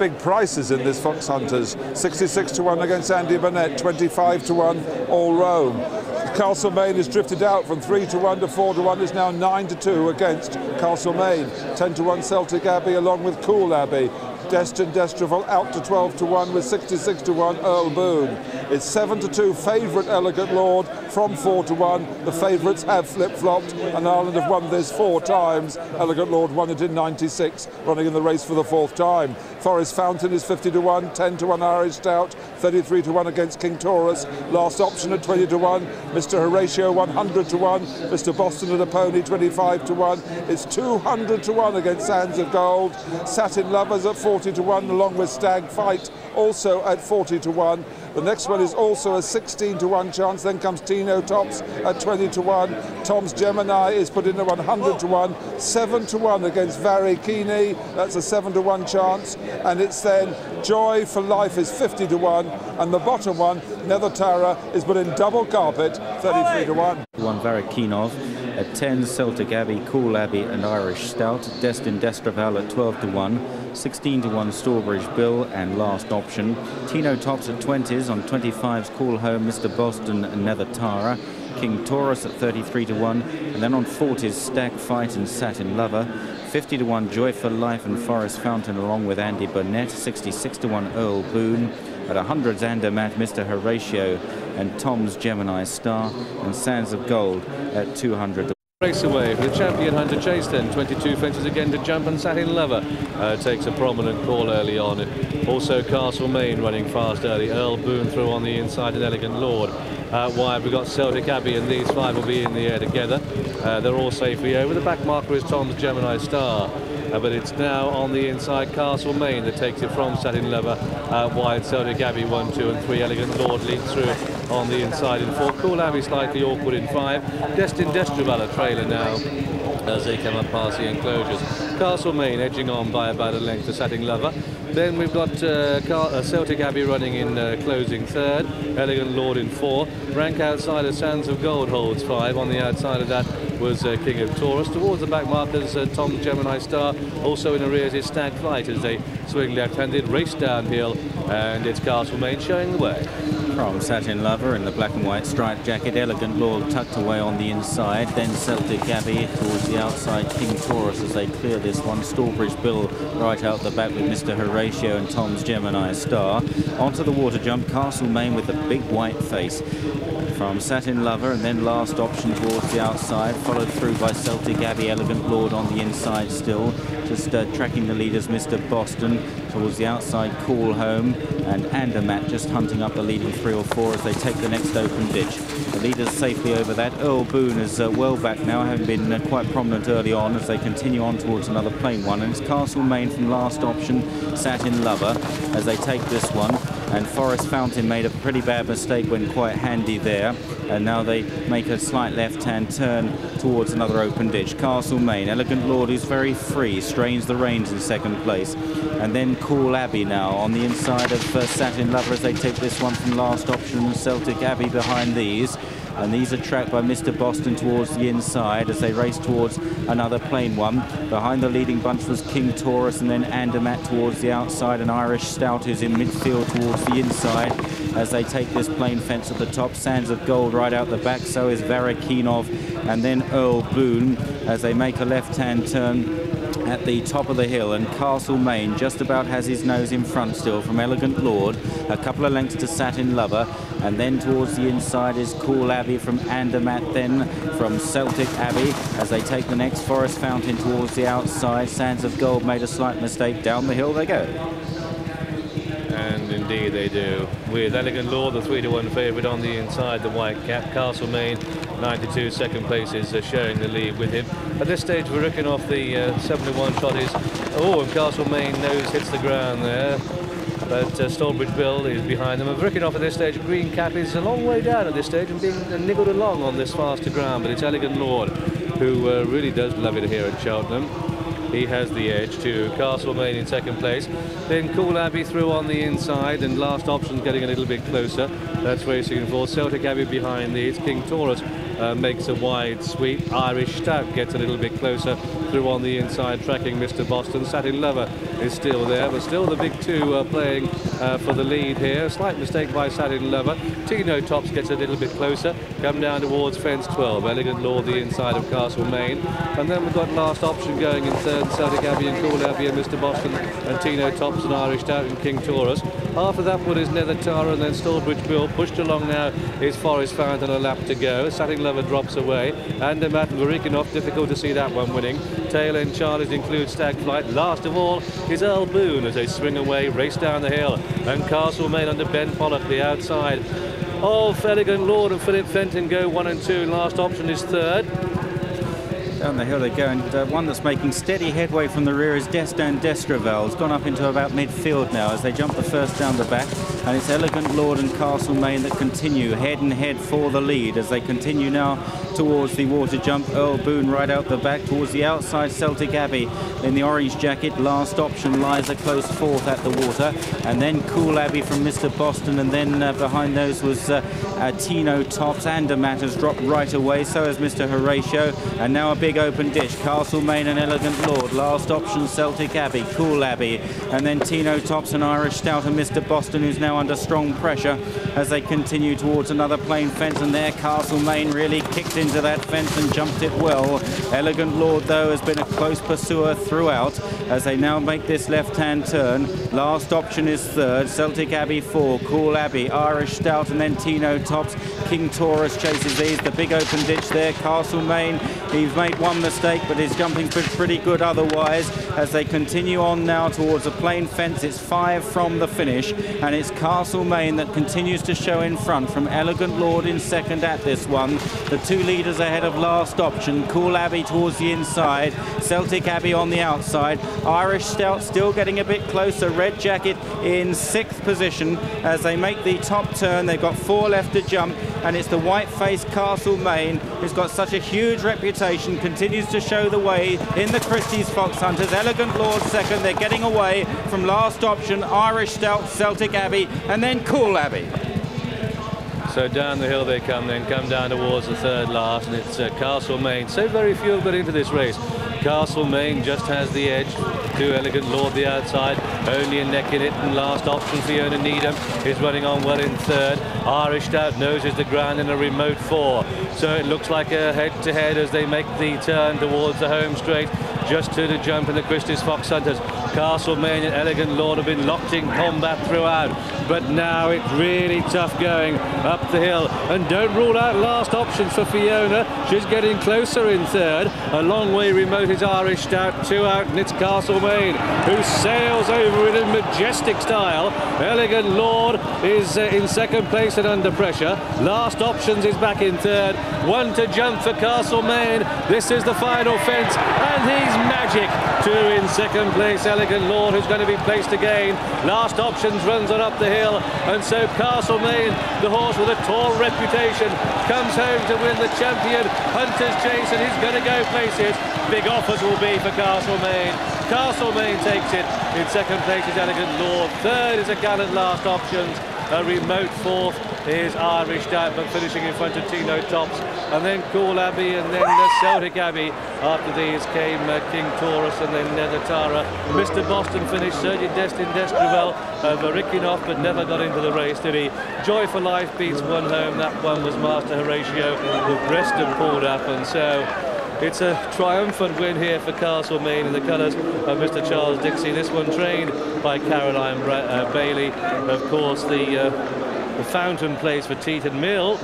big prices in this Fox Hunters. 66 to 1 against Andy Burnett, 25 to 1 all Rome. Castle Mane has drifted out from 3 to 1 to 4 to 1, is now 9 to 2 against Castle Mane. 10 to 1 Celtic Abbey along with Cool Abbey. Destin Destraval out to 12 to 1 with 66 to 1 Earl Boone. It's 7 to 2 favourite Elegant Lord from 4 to 1. The favourites have flip flopped and Ireland have won this four times. Elegant Lord won it in 96, running in the race for the fourth time. Forest Fountain is 50 to 1, 10 to 1 Irish Stout, 33 to 1 against King Taurus. Last option at 20 to 1. Mr. Horatio 100 to 1. Mr. Boston and a pony 25 to 1. It's 200 to 1 against Sands of Gold. Satin Lovers at 40 to 1 along with Stag Fight also at 40 to 1. The next one is also a 16 to 1 chance. Then comes Tino Tops at 20 to 1. Tom's Gemini is put in at 100 to 1. 7 to 1 against Vary Keeney. That's a 7 to 1 chance. And it's then Joy for Life is 50 to 1. And the bottom one, Nether Tara, is put in double carpet, 33 to 1. One Varekinov at 10, Celtic Abbey, Cool Abbey and Irish Stout. Destin Destraval at 12 to 1. 16 to 1 Strawbridge Bill and last option. Tino tops at 20s on 25's Cool Home, Mr. Boston and Nether Tara. King Taurus at 33 to 1. And then on 40s Stag Fight and Satin Lover. 50 to 1 Joy for Life and Forest Fountain along with Andy Burnett. 66 to 1 Earl Boone. At 100s Andermatt, Mr. Horatio and Tom's Gemini Star. And Sands of Gold at 200 Race away for the champion Hunter Chase then, 22 fences again to jump and Satin Lover uh, takes a prominent call early on. Also Castle Castlemaine running fast early, Earl Boone through on the inside and Elegant Lord. Wide we've got Celtic Abbey and these five will be in the air together. Uh, they're all safely over. The back marker is Tom's Gemini Star. Uh, but it's now on the inside Castle Mane that takes it from Satin Lover out wide Celtic Abbey 1, 2 and 3 Elegant Lord leads through on the inside in 4 Cool Abbey slightly awkward in 5 Destin Destraval trailer now as they come up past the enclosures. Castle Mane edging on by about a length to Satin Lover. Then we've got uh, uh, Celtic Abbey running in uh, closing third, Elegant Lord in four. Rank outside of Sands of Gold holds five. On the outside of that was uh, King of Taurus. Towards the back markers, uh, Tom Gemini Star. Also in arrears is Stag Flight as they swing left-handed, race downhill, and it's Castle Mane showing the way. From Satin Lover in the black and white striped jacket, Elegant Lord tucked away on the inside, then Celtic Abbey towards the outside, King Taurus as they clear this one, Strawbridge Bill right out the back with Mr. Horatio and Tom's Gemini Star. Onto the water jump, Castle Mane with the big white face from Satin Lover and then last option towards the outside followed through by Celtic Abbey Elegant Lord on the inside still just uh, tracking the leaders Mr. Boston towards the outside Call Home and Andermatt just hunting up the leading three or four as they take the next open ditch. The leaders safely over that. Earl Boone is uh, well back now having been uh, quite prominent early on as they continue on towards another plain one and it's Castle Mane from last option Satin Lover as they take this one and Forest Fountain made a pretty bad mistake when quite handy there. And now they make a slight left-hand turn towards another open ditch. Castle Mane, Elegant Lord is very free, strains the reins in second place. And then Cool Abbey now on the inside of uh, Satin Lover as they take this one from last option Celtic Abbey behind these and these are tracked by Mr. Boston towards the inside as they race towards another plain one. Behind the leading bunch was King Taurus and then Andermatt towards the outside and Irish Stout is in midfield towards the inside as they take this plain fence at the top. Sands of Gold right out the back, so is Varekinov and then Earl Boone as they make a left-hand turn at the top of the hill and Castle Mane just about has his nose in front still from Elegant Lord. A couple of lengths to Satin Lover and then towards the inside is Cool Abbey from Andermatt then from Celtic Abbey as they take the next Forest Fountain towards the outside. Sands of Gold made a slight mistake. Down the hill they go and indeed they do with Elegant Lord the 3 to 1 favourite on the inside the white cap Castle Mane 92 second places, uh, sharing the lead with him at this stage, we're looking off the uh, 71 shot is, oh, and Castle Mane nose hits the ground there. But uh, Bill is behind them. And off at this stage, Green Cap is a long way down at this stage and being niggled along on this faster ground. But it's Elegant Lord who uh, really does love it here at Cheltenham. He has the edge to Castle Mane in second place. Then Cool Abbey through on the inside and last option getting a little bit closer. That's racing for Celtic Abbey behind these. King Taurus uh, makes a wide sweep. Irish Stout gets a little bit closer through on the inside, tracking Mr. Boston. Satin Lover is still there, but still the big two are playing uh, for the lead here. Slight mistake by Satin Lover. Tino Tops gets a little bit closer, come down towards fence 12. Elegant Lord the inside of Castle Mane. And then we've got last option going in third, Abbey and Cool Abbey and Mr. Boston and Tino Tops and Irish Stout and King Taurus. After that one is Nether Tara and then Stallbridge Bill. Pushed along now is Forest Found and a lap to go. Satin Lover drops away. And Matt Varikinov, difficult to see that one winning. Tail end Charlies include Stag Flight. Last of all is Earl Boone as they swing away, race down the hill. And Castle Mane under Ben Pollock, the outside Oh, Elegant Lord and Philip Fenton go one and two. Last option is third. Down the hill they go, and uh, one that's making steady headway from the rear is Destin Destravel. It's gone up into about midfield now as they jump the first down the back. And it's Elegant Lord and Castle Mane that continue head and head for the lead as they continue now towards the water jump. Earl Boone right out the back towards the outside. Celtic Abbey in the orange jacket. Last option lies a close fourth at the water. And then Cool Abbey from Mr. Boston. And then uh, behind those was uh, uh, Tino Tops. Andermatt has dropped right away. So has Mr. Horatio. And now a big open ditch. Castle Mane and Elegant Lord. Last option Celtic Abbey. Cool Abbey. And then Tino Tops and Irish Stout and Mr. Boston who's now under strong pressure as they continue towards another plain fence. And there Castle Mane really kicked into that fence and jumped it well. Elegant Lord, though, has been a close pursuer throughout as they now make this left-hand turn. Last option is third. Celtic Abbey four. Cool Abbey, Irish Stout, and then Tino Tops. King Taurus chases these. The big open ditch there. Castle Mane, he's made one mistake, but is jumping's been pretty good otherwise as they continue on now towards a plain fence. It's five from the finish, and it's Castle Mane that continues to show in front from Elegant Lord in second at this one. The two leaders ahead of last option. Cool Abbey towards the inside. Celtic Abbey on the outside. Irish Stout still getting a bit closer. Red Jacket in sixth position as they make the top turn. They've got four left to jump, and it's the white-faced Castle Mane who's got such a huge reputation, continues to show the way in the Christie's Fox Hunters. Elegant Lord second. They're getting away from last option. Irish Stout, Celtic Abbey, and then Cool Abbey. So down the hill they come, then come down towards the third last, and it's uh, Castle Mane. So very few have got into this race. Castle Mane just has the edge. Too Elegant Lord the outside, only a neck in it, and last option Fiona Needham is running on well in third. Irish Stout noses the ground in a remote four. So it looks like a head-to-head -head as they make the turn towards the home straight, just to the jump in the Christie's Fox Hunters. Castle Mane and Elegant Lord have been locked in combat throughout, but now it's really tough going up the hill. And don't rule out last options for Fiona. She's getting closer in third. A long way remote is Irish Stout, two out, and it's Castle Mane who sails over it in majestic style. Elegant Lord is uh, in second place and under pressure. Last options is back in third. One to jump for Castle Mane. This is the final fence, and he's magic. Two in second place. Elegant Lord, who's going to be placed again. Last options runs on up the hill, and so Castle Mane, the horse with a tall reputation, comes home to win the champion Hunters Chase, and he's going to go places. Big offers will be for Castle Mane. Castle Mane takes it. In second place is Elegant Lord. Third is a gallant last options. A remote fourth is Irish Stout, but finishing in front of Tino Tops. And then Cool Abbey, and then the Celtic Abbey. After these came uh, King Taurus and then Nethertara. Mr. Boston finished Surgeon Destin Destravel, uh, Varikinov, but never got into the race, did he? Joy for Life beats one home. That one was Master Horatio, who Preston pulled up, and so it's a triumphant win here for Castle Mane in the colours of Mr. Charles Dixie. This one trained by Caroline uh, Bailey. Of course, the, uh, the fountain plays for Teton Mill.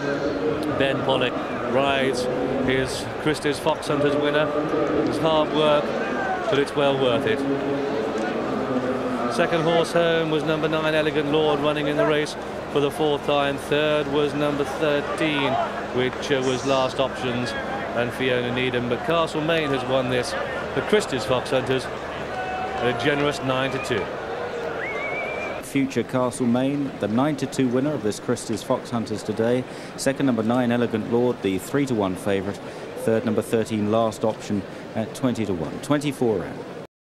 Ben Pollock rides his Christie's Fox Hunters winner. It's hard work, but it's well worth it. Second horse home was number nine, Elegant Lord, running in the race for the fourth time. Third was number 13, which uh, was last options and Fiona Needham. But Castle Mane has won this. The Christie's Fox Hunters a generous 9 to 2. Future Castle Mane, the 9 to 2 winner of this Christie's Fox Hunters today. Second, number 9, Elegant Lord, the 3 to 1 favourite. Third, number 13, last option at 20 to 1. 24 round.